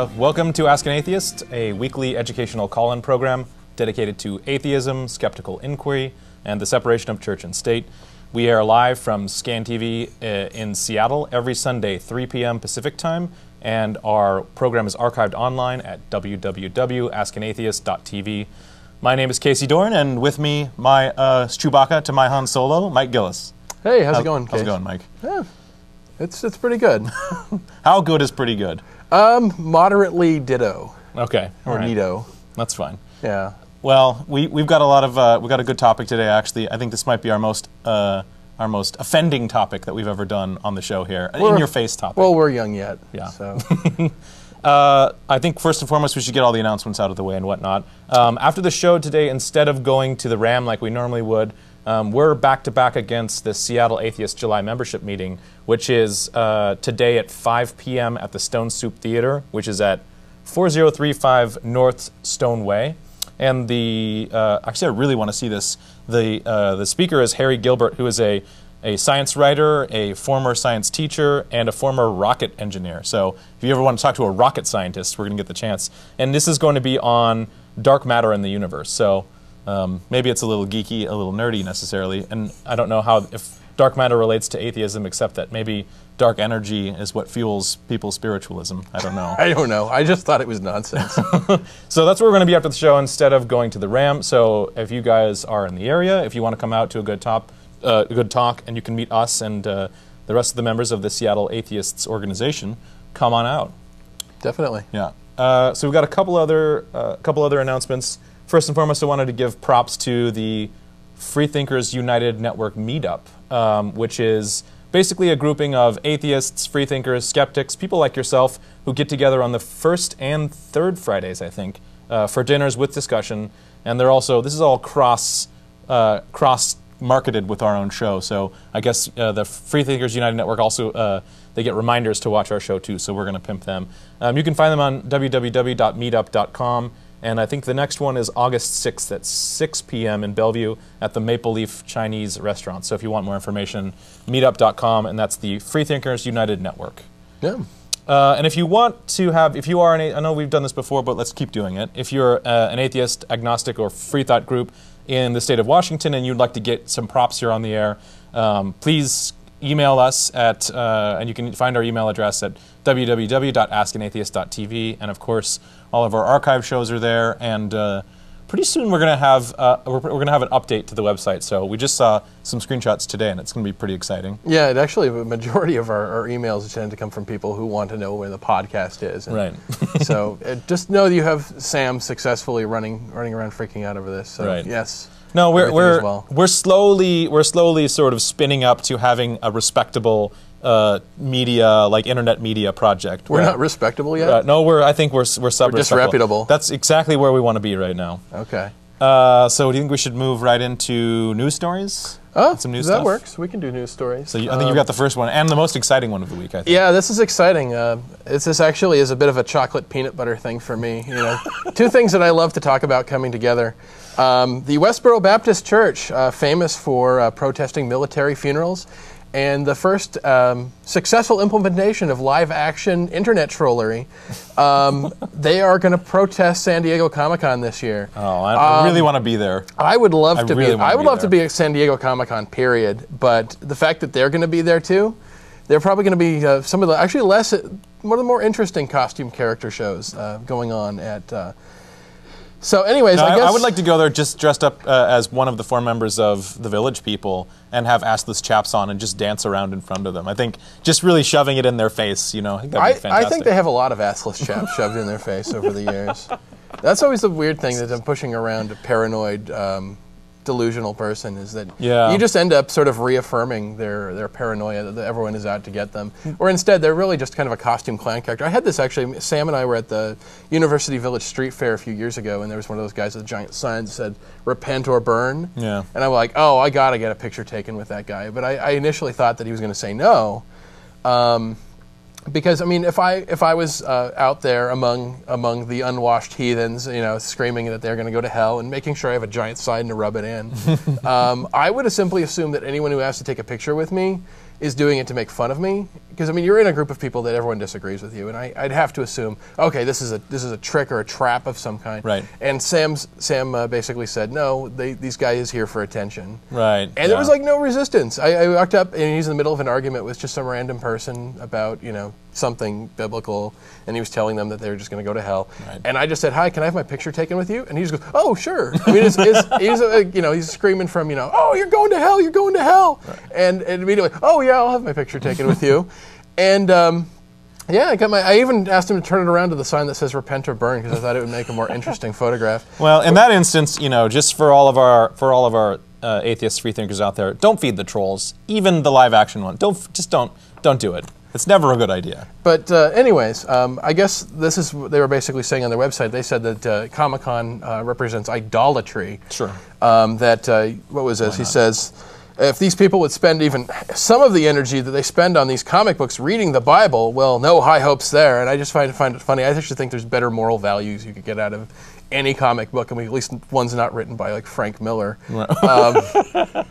Uh, welcome to Ask an Atheist, a weekly educational call in program dedicated to atheism, skeptical inquiry, and the separation of church and state. We air live from SCANtv uh, in Seattle every Sunday, 3 p.m. Pacific Time, and our program is archived online at www.askanatheist.tv. My name is Casey Dorn, and with me, my uh, Chewbacca to my Han Solo, Mike Gillis. Hey, how's How- it going? How's it going, Mike? It's it's pretty good. How good is pretty good? Um, moderately ditto Okay, or right. neato. That's fine. Yeah. Well, we we've got a lot of uh, we've got a good topic today. Actually, I think this might be our most uh, our most offending topic that we've ever done on the show here. In We're- your face topic. Well, we're young yet. Yeah. So Uh, I think first and foremost we should get all the announcements out of the way and whatnot. Um, after the show today, instead of going to the Ram like we normally would, um, we're back to back against the Seattle Atheist July membership meeting, which is uh, today at 5 p.m. at the Stone Soup Theater, which is at 4035 North Stone Way. And the uh, actually, I really want to see this. The uh, the speaker is Harry Gilbert, who is a a science writer, a former science teacher, and a former rocket engineer. So if you ever want to talk to a rocket scientist, we're going to get the chance. And this is going to be on dark matter in the universe. So um, maybe it's a little geeky, a little nerdy necessarily. And I don't know how if dark matter relates to atheism, except that maybe dark energy is what fuels people's spiritualism. I don't know. I don't know. I just thought it was nonsense. So that's where we're going to be after the show instead of going to the Ram. So if you guys are in the area, if you want to come out to a good top, uh, a good talk, and you can meet us and uh, the rest of the members of the Seattle Atheists organization, come on out. Definitely. Yeah. Uh, so we've got a couple other, uh, couple other announcements. First and foremost, I wanted to give props to the Freethinkers United Network meetup, um, which is basically a grouping of atheists, freethinkers, skeptics, people like yourself who get together on the first and third Fridays, I think, uh, for dinners with discussion. And they're also this is all cross uh, cross marketed with our own show. So I guess uh, the Freethinkers United Network also uh, they get reminders to watch our show too. So we're going to pimp them. Um, you can find them on www.meetup.com. And I think the next one is August 6th at 6 p.m. in Bellevue at the Maple Leaf Chinese restaurant. So if you want more information, meetup.com, and that's the Freethinkers United Network. Yeah. Uh, and if you want to have, if you are an, I know we've done this before, but let's keep doing it. If you're uh, an atheist, agnostic, or free thought group in the state of Washington and you'd like to get some props here on the air, um, please email us at, uh, and you can find our email address at www.askanatheist.tv. And of course, all of our archive shows are there. And uh, pretty soon we're going to have uh, we're, we're going to have an update to the website. So we just saw some screenshots today, and it's going to be pretty exciting. Yeah. It actually, the majority of our, our emails tend to come from people who want to know where the podcast is. And Right. so uh, just know that you have Sam successfully running running around freaking out over this. So Right. yes. No, we're we're well. we're slowly we're slowly sort of spinning up to having a respectable uh, media like internet media project. We're where- not respectable yet. Uh, no, we're I think we're we're sub disreputable. That's exactly where we want to be right now. okay. Uh, so do you think we should move right into news stories? Oh, some news that stuff? works. We can do news stories. So you, I think you've got the first one and the most exciting one of the week. I think. Yeah, this is exciting. Uh, it's, this actually is a bit of a chocolate peanut butter thing for me. You know, two things that I love to talk about coming together. Um, the Westboro Baptist Church, uh, famous for uh, protesting military funerals, and the first um, successful implementation of live-action internet trollery. Um, they are going to protest San Diego Comic Con this year. Oh, I, Um, really want to be there. I would love I to really be. I would be love to be at San Diego Comic Con. Period. But the fact that they're going to be there too, they're probably going to be uh, some of the actually less one of the more interesting costume character shows uh, going on at. Uh, so, anyways, No, I I, guess I would like to go there just dressed up uh, as one of the four members of the Village People and have assless chaps on and just dance around in front of them. I think just really shoving it in their face, you know, I think I, fantastic. I think they have a lot of assless chaps shoved in their face over the years. That's always the weird thing that I'm pushing around paranoid, um, delusional person is that Yeah. you just end up sort of reaffirming their, their paranoia that everyone is out to get them. Or instead, they're really just kind of a costume clown character. I had this actually, Sam and I were at the University Village Street Fair a few years ago, and there was one of those guys with a giant sign that said, repent or burn. Yeah. And I'm like, oh, I got to get a picture taken with that guy. But I, I initially thought that he was going to say no. Um, because I mean, if I if I was uh, out there among among the unwashed heathens, you know, screaming that they're going to go to hell and making sure I have a giant sign to rub it in, um, I would have simply assumed that anyone who has to take a picture with me is doing it to make fun of me, because I mean you're in a group of people that everyone disagrees with you, and I, I'd have to assume, okay, this is a this is a trick or a trap of some kind. Right. And Sam's Sam uh, basically said, no, they, these guys is here for attention. Right. And there was like no resistance. I, I walked up and he's in the middle of an argument with just some random person about you know something biblical, and he was telling them that they were just going to go to hell. Right. And I just said, "Hi, can I have my picture taken with you?" And he just goes, "Oh, sure." I mean, it's, it's, he's uh, you know he's screaming from you know, "Oh, you're going to hell! You're going to hell!" And, and immediately, "Oh yeah, I'll have my picture taken with you." And um, yeah, I got my. I even asked him to turn it around to the sign that says "Repent or Burn" because I thought it would make a more interesting photograph. Well, in that instance, you know, just for all of our for all of our uh, atheist free thinkers out there, don't feed the trolls. Even the live action one, don't just don't don't do it. It's never a good idea. But uh, anyways, um, I guess this is what they were basically saying on their website. They said that uh, Comic Con uh, represents idolatry. Sure. Um, that uh, what was this? He says, if these people would spend even some of the energy that they spend on these comic books reading the Bible, well, no high hopes there. And I just find find it funny. I actually think there's better moral values you could get out of any comic book, and we, at least one's not written by like Frank Miller. Um,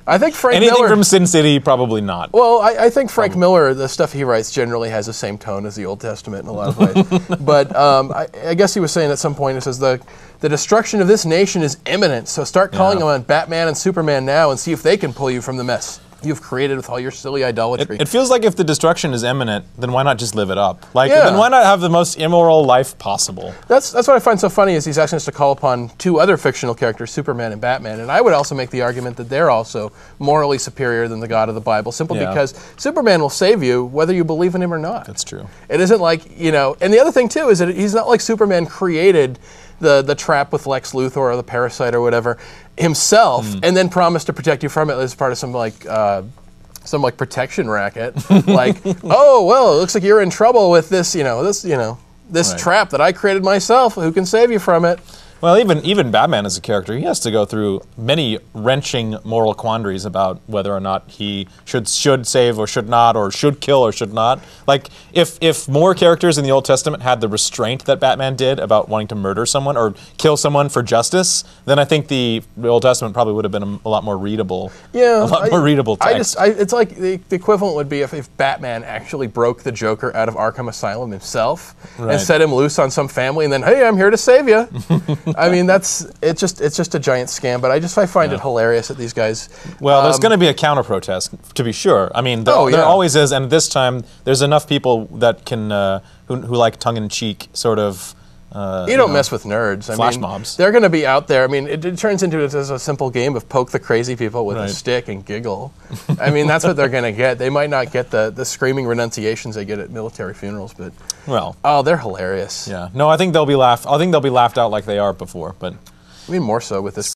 I think Frank Anything Miller. from Sin City, probably not. Well, I, I think Frank Miller, the stuff he writes generally has the same tone as the Old Testament in a lot of ways. but um, I, I guess he was saying at some point, it says the the destruction of this nation is imminent. So start calling Yeah. on Batman and Superman now and see if they can pull you from the mess you've created with all your silly idolatry. It feels like if the destruction is imminent, then why not just live it up? Like, Yeah. then why not have the most immoral life possible? That's that's what I find so funny is he's asking us to call upon two other fictional characters, Superman and Batman, and I would also make the argument that they're also morally superior than the God of the Bible, simply Yeah. because Superman will save you whether you believe in him or not. That's true. It isn't like you know, and the other thing too is that he's not like Superman created the the trap with Lex Luthor or the parasite or whatever himself, Hmm. and then promised to protect you from it as part of some like. Uh, some like protection racket, like, oh well, it looks like you're in trouble with this, you know, this, you know, this Right. trap that I created myself. Who can save you from it? Well, even even Batman as a character, he has to go through many wrenching moral quandaries about whether or not he should should save or should not, or should kill or should not. Like if if more characters in the Old Testament had the restraint that Batman did about wanting to murder someone or kill someone for justice, then I think the, Old Testament probably would have been a, a lot more readable. Yeah, a lot I- more readable text. I just, I, it's like the, the equivalent would be if, if Batman actually broke the Joker out of Arkham Asylum himself Right. and set him loose on some family, and then hey, I'm here to save you. I mean, that's it's just it's just a giant scam. But I just I find it hilarious that these guys. Well, there's um, going to be a counter protest, to be sure. I mean, there, Oh, there yeah. always is, and this time there's enough people that can uh, who, who like tongue-in-cheek sort of. Uh, You don't know, mess with nerds. I flash mean, mobs. They're going to be out there. I mean, it, it turns into it as a simple game of poke the crazy people with a stick and giggle. I mean, that's what they're going to get. They might not get the, the screaming renunciations they get at military funerals, but Well, oh, they're hilarious. yeah. No, I think they'll be laughed. I think they'll be laughed out like they are before. But I mean, more so with this